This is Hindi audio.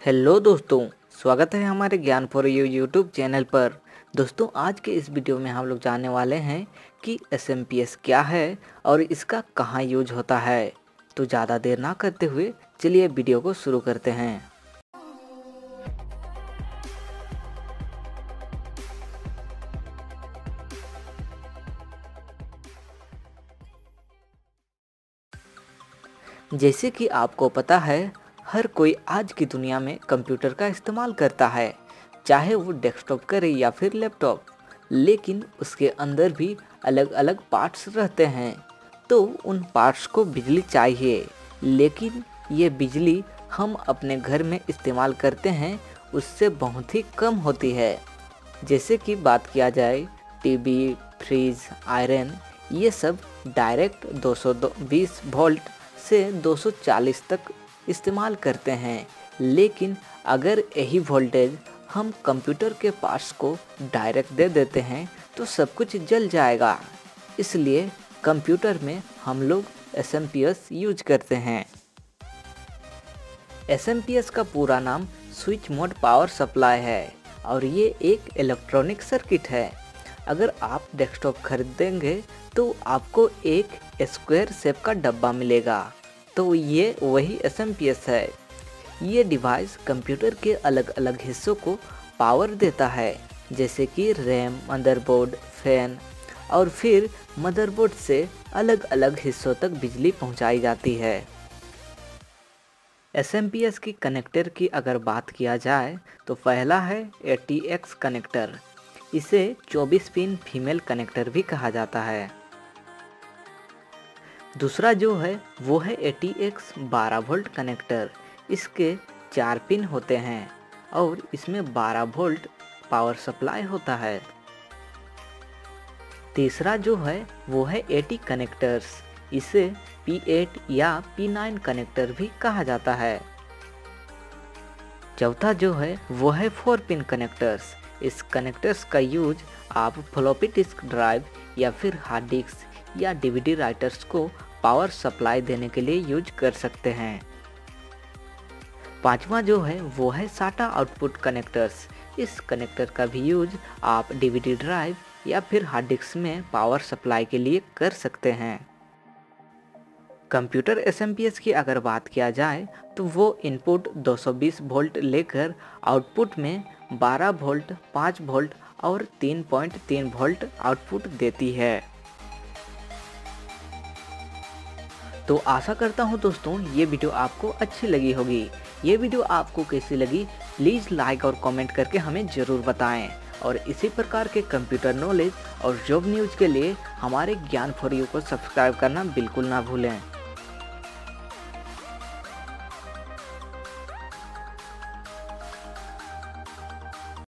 हेलो दोस्तों, स्वागत है हमारे ज्ञान फॉर यू यूट्यूब चैनल पर। दोस्तों, आज के इस वीडियो में हम लोग जानने वाले हैं कि एस क्या है और इसका कहाँ यूज़ होता है। तो ज़्यादा देर ना करते हुए चलिए वीडियो को शुरू करते हैं। जैसे कि आपको पता है हर कोई आज की दुनिया में कंप्यूटर का इस्तेमाल करता है चाहे वो डेस्कटॉप करे या फिर लैपटॉप लेकिन उसके अंदर भी अलग अलग पार्ट्स रहते हैं। तो उन पार्ट्स को बिजली चाहिए लेकिन ये बिजली हम अपने घर में इस्तेमाल करते हैं उससे बहुत ही कम होती है। जैसे कि बात किया जाए टीवी, फ्रिज आयरन ये सब डायरेक्ट 220 वोल्ट से 240 तक इस्तेमाल करते हैं। लेकिन अगर यही वोल्टेज हम कंप्यूटर के पार्ट्स को डायरेक्ट दे देते हैं तो सब कुछ जल जाएगा। इसलिए कंप्यूटर में हम लोग एसएमपीएस यूज़ करते हैं। एसएमपीएस का पूरा नाम स्विच मोड पावर सप्लाई है और ये एक इलेक्ट्रॉनिक सर्किट है। अगर आप डेस्कटॉप खरीदेंगे तो आपको एक स्क्वायर शेप का डब्बा मिलेगा। तो ये वही एसएमपीएस है। ये डिवाइस कंप्यूटर के अलग अलग हिस्सों को पावर देता है, जैसे कि रैम, मदरबोर्ड, फ़ैन, और फिर मदरबोर्ड से अलग अलग हिस्सों तक बिजली पहुंचाई जाती है। एस एम पी एस की कनेक्टर की अगर बात किया जाए तो पहला है ए टी एक्स कनेक्टर। इसे 24 पिन फीमेल कनेक्टर भी कहा जाता है। दूसरा जो है, वो है ए टी एक्स बारह वोल्ट कनेक्टर इसके चार पिन होते हैं और इसमें 12 वोल्ट पावर सप्लाई होता है। तीसरा जो है, वो है एटी कनेक्टर्स इसे P8 या P9 कनेक्टर भी कहा जाता है। चौथा जो है, वो है फोर पिन कनेक्टर्स इस कनेक्टर्स का यूज़ आप फ्लॉपी डिस्क ड्राइव या फिर हार्ड डिस्क या डीवीडी राइटर्स को पावर सप्लाई देने के लिए यूज़ कर सकते हैं। पांचवा जो है, वो है साटा आउटपुट कनेक्टर्स। इस कनेक्टर का भी यूज़ आप डीवीडी ड्राइव या फिर हार्ड डिस्क में पावर सप्लाई के लिए कर सकते हैं। कंप्यूटर एसएमपीएस की अगर बात किया जाए तो वो इनपुट 220 वोल्ट लेकर आउटपुट में 12 वोल्ट 5 वोल्ट और 3.3 वोल्ट आउटपुट देती है। तो आशा करता हूँ दोस्तों, ये वीडियो आपको अच्छी लगी होगी। ये वीडियो आपको कैसी लगी प्लीज़ लाइक और कमेंट करके हमें ज़रूर बताएँ। और इसी प्रकार के कंप्यूटर नॉलेज और जॉब न्यूज़ के लिए हमारे ज्ञान फॉर यू को सब्सक्राइब करना बिल्कुल ना भूलें।